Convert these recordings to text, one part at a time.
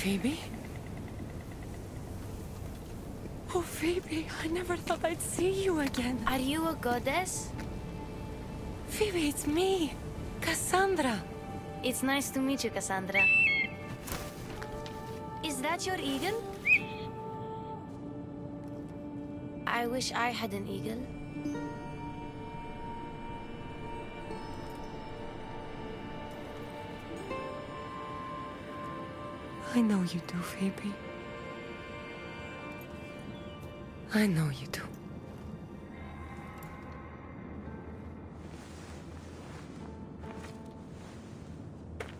Phoibe? Oh, Phoibe, I never thought I'd see you again. Are you a goddess? Phoibe, it's me, Kassandra. It's nice to meet you, Kassandra. Is that your eagle? I wish I had an eagle. I know you do, Phoibe. I know you do.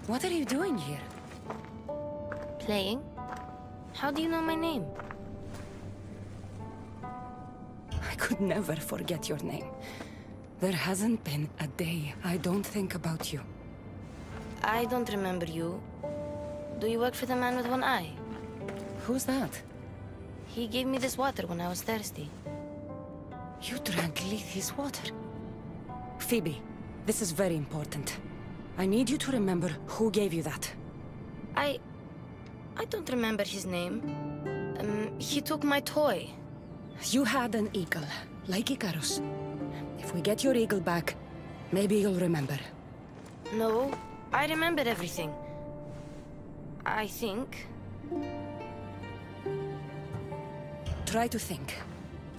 What are you doing here? Playing? How do you know my name? I could never forget your name. There hasn't been a day I don't think about you. I don't remember you. Do you work for the man with one eye? Who's that? He gave me this water when I was thirsty. You drank Lethe's water. Phoibe, this is very important. I need you to remember who gave you that. I... I don't remember his name. Um, he took my toy. You had an eagle, like Icarus. If we get your eagle back, maybe you'll remember. No, I remember everything. I think. Try to think.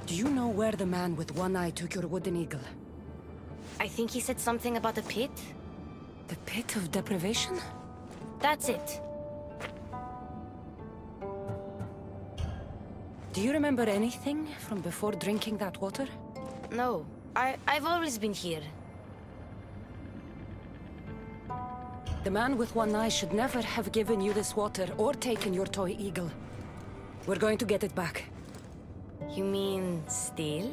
Do you know where the man with one eye took your wooden eagle? I think he said something about a pit. The pit of deprivation? That's it. Do you remember anything from before drinking that water? No, I, I've always been here. The man with one eye should never have given you this water or taken your toy eagle. We're going to get it back. You mean steal?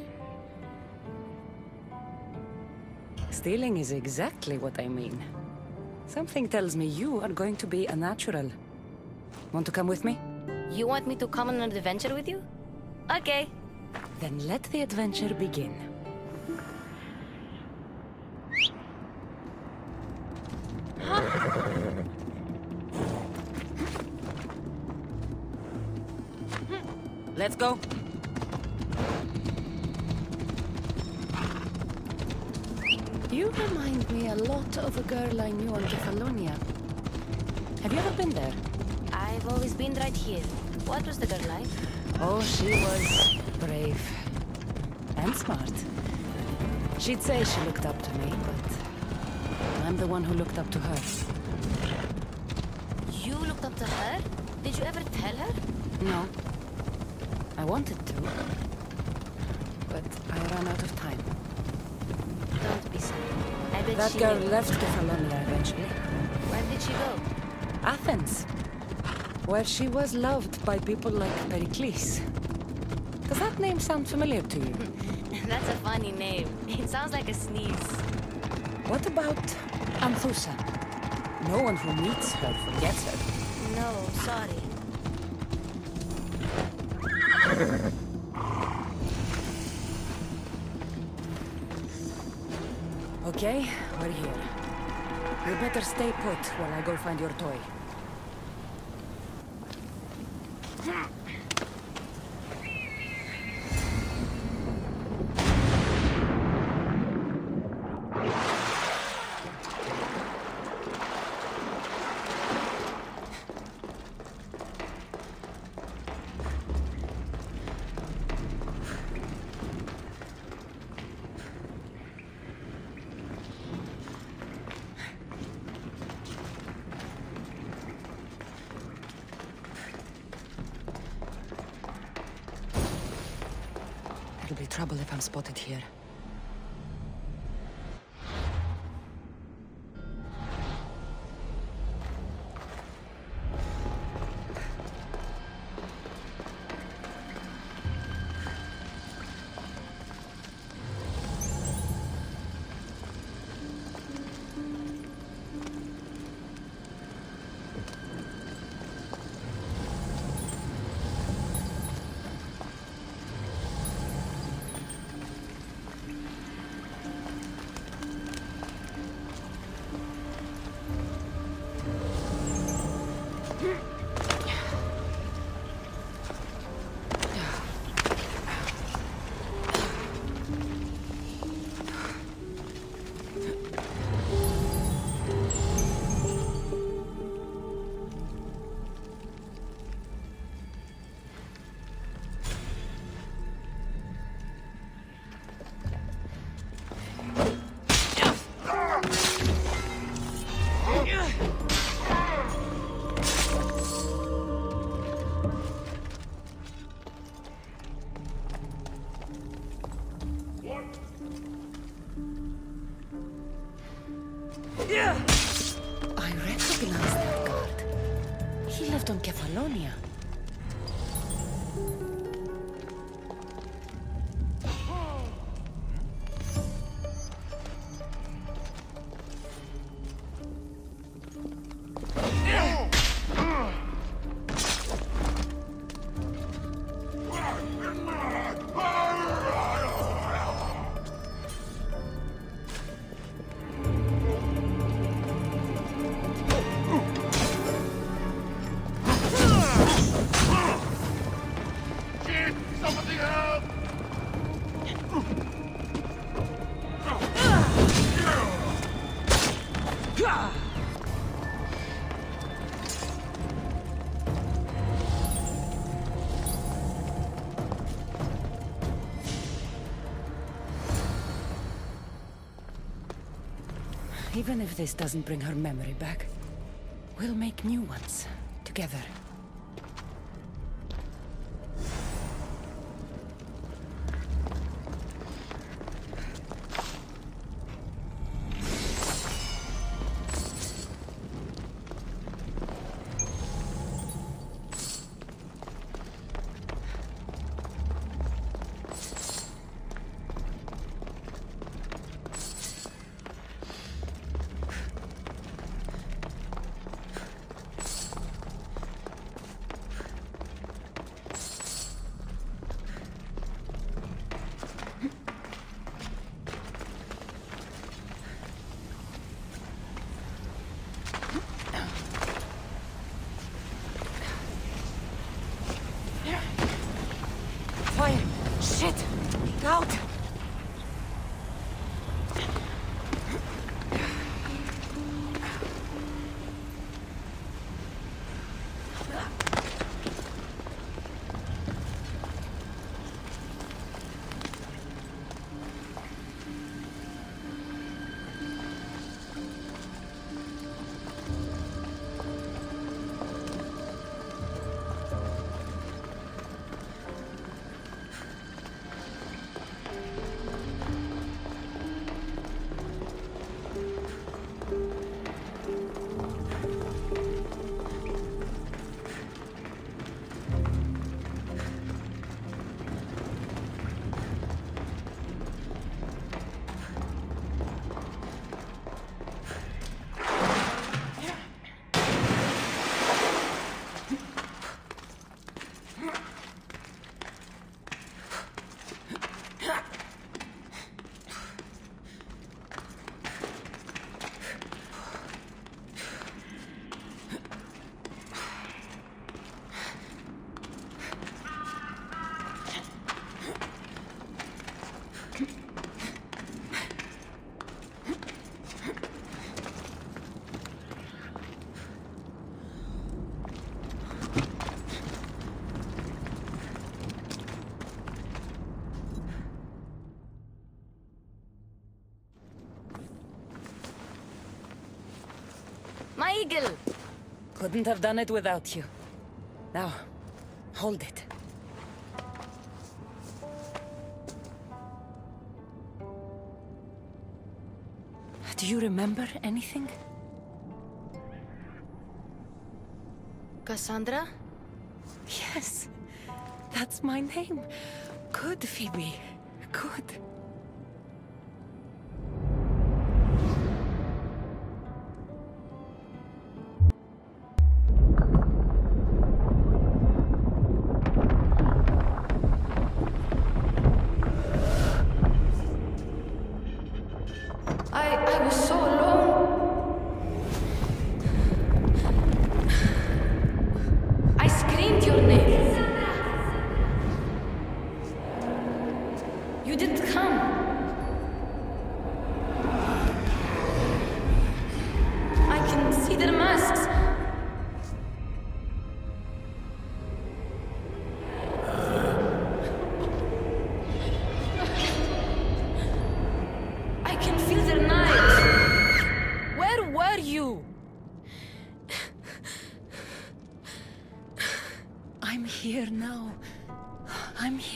Stealing is exactly what I mean. Something tells me you are going to be a natural. Want to come with me? You want me to come on an adventure with you? Okay. Then let the adventure begin. Of a girl I knew on Kephallonia. Have you ever been there? I've always been right here. What was the girl like? Oh, she was brave. And smart. She'd say she looked up to me, but I'm the one who looked up to her. You looked up to her? Did you ever tell her? No. I wanted to. But I ran out of time. Don't be sorry. I bet That she girl knew. left Kephallonia eventually. Where did she go? Athens. Where she was loved by people like Pericles. Does that name sound familiar to you? That's a funny name. It sounds like a sneeze. What about Anthusa? No one who meets her forgets her. No, sorry. Okay, we're here. You better stay put while I go find your toy. Trouble if I'm spotted here. Glanced guard. He lived on Kefalonia. Even if this doesn't bring her memory back, we'll make new ones together. Eagle! Couldn't have done it without you. Now, hold it. Do you remember anything? Kassandra? Yes, that's my name. Good, Phoibe. Good.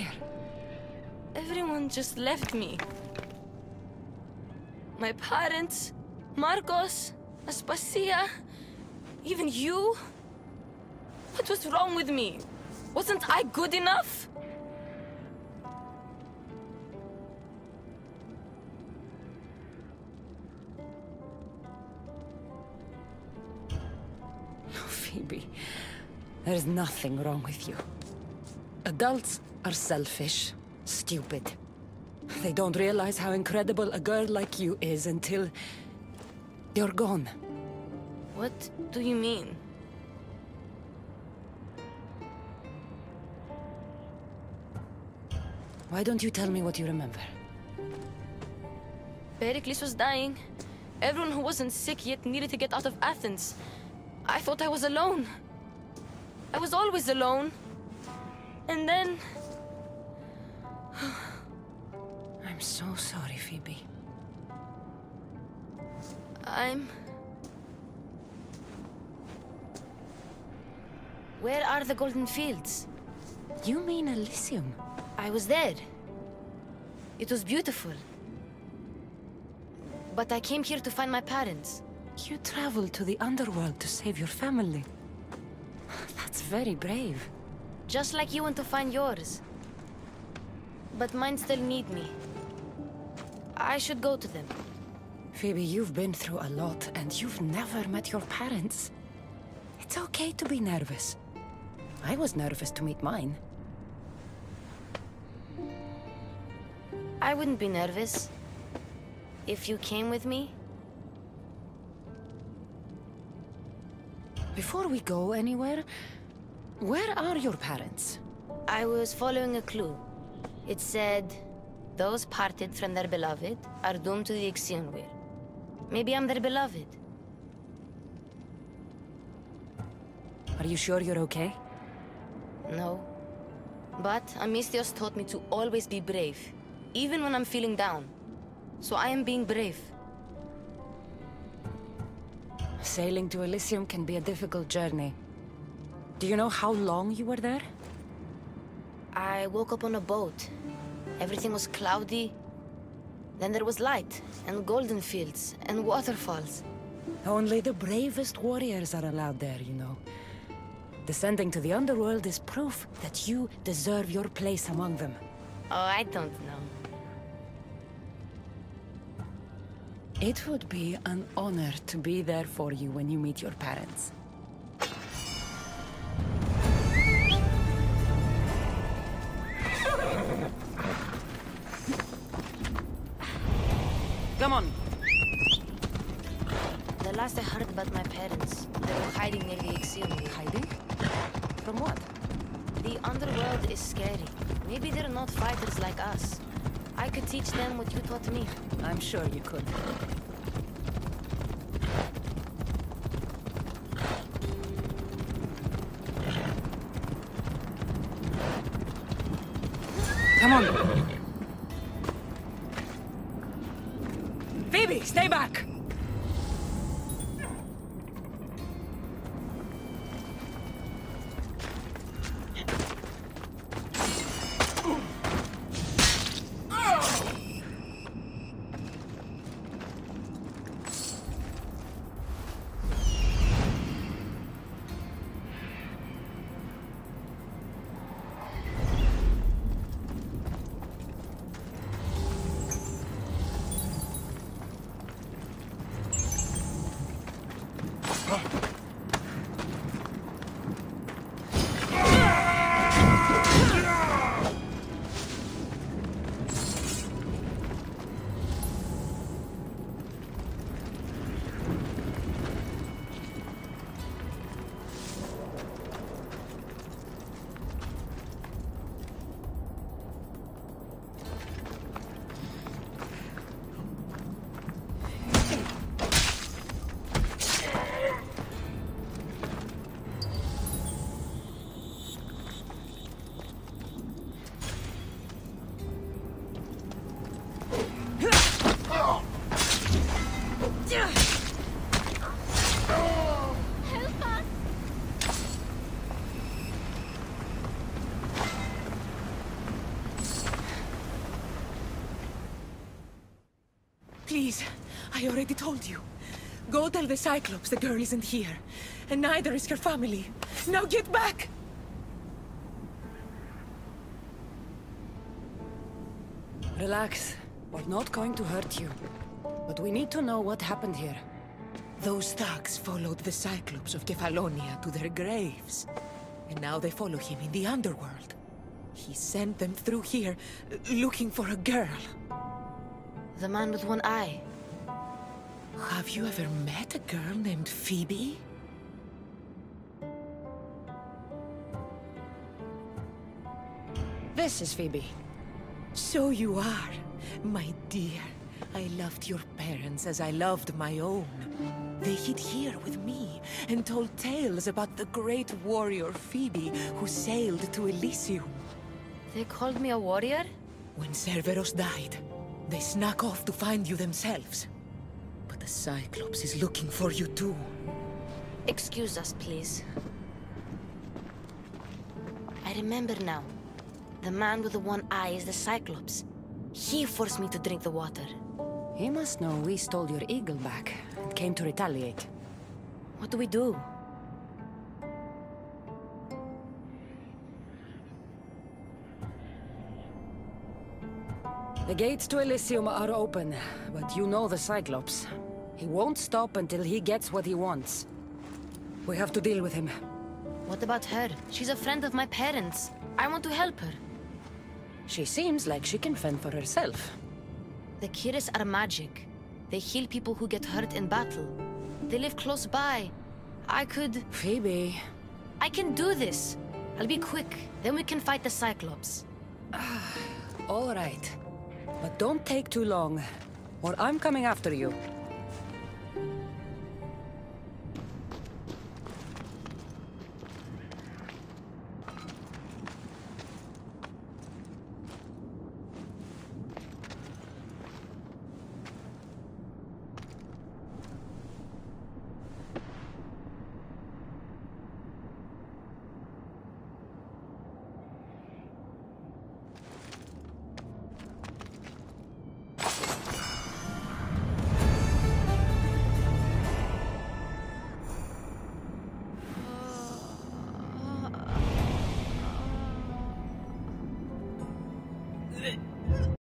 Here. Everyone just left me. My parents, Markos, Aspasia, even you. What was wrong with me? Wasn't I good enough? No, Phoibe, there's nothing wrong with you. Adults are selfish, stupid. They don't realize how incredible a girl like you is until you're gone. What do you mean? Why don't you tell me what you remember? Pericles was dying. Everyone who wasn't sick yet needed to get out of Athens. I thought I was alone. I was always alone. And then... I'm so sorry, Phoibe. I'm... Where are the Golden Fields? You mean Elysium? I was there. It was beautiful. But I came here to find my parents. You traveled to the underworld to save your family. That's very brave. Just like you went to find yours. But mine still need me. I should go to them. Phoibe, you've been through a lot, and you've never met your parents. It's okay to be nervous. I was nervous to meet mine. I wouldn't be nervous. If you came with me. Before we go anywhere, where are your parents? I was following a clue. It said, those parted from their beloved are doomed to the Ixion Wheel. Maybe I'm their beloved. Are you sure you're okay? No. But Amistios taught me to always be brave, even when I'm feeling down. So I am being brave. Sailing to Elysium can be a difficult journey. Do you know how long you were there? I woke up on a boat. Everything was cloudy. Then there was light, and golden fields, and waterfalls. Only the bravest warriors are allowed there, you know. Descending to the underworld is proof that you deserve your place among them. Oh, I don't know. It would be an honor to be there for you when you meet your parents. From what? The underworld is scary. Maybe they're not fighters like us. I could teach them what you taught me. I'm sure you could. Come on. Please, I already told you. Go tell the Cyclops the girl isn't here, and neither is her family. Now get back! Relax. We're not going to hurt you. But we need to know what happened here. Those thugs followed the Cyclops of Kephallonia to their graves. And now they follow him in the underworld. He sent them through here, looking for a girl. The man with one eye. Have you ever met a girl named Phoibe? This is Phoibe. So you are, my dear. I loved your parents as I loved my own. They hid here with me and told tales about the great warrior Phoibe who sailed to Elysium. They called me a warrior? When Cerberus died, they snuck off to find you themselves. But the Cyclops is looking for you too. Excuse us, please. I remember now. The man with the one eye is the Cyclops. He forced me to drink the water. He must know we stole your eagle back and came to retaliate. What do we do? The gates to Elysium are open, but you know the Cyclops. He won't stop until he gets what he wants. We have to deal with him. What about her? She's a friend of my parents. I want to help her. She seems like she can fend for herself. The Keres are magic. They heal people who get hurt in battle. They live close by. I could... Phoibe... I can do this. I'll be quick. Then we can fight the Cyclops. All right. But don't take too long, or I'm coming after you.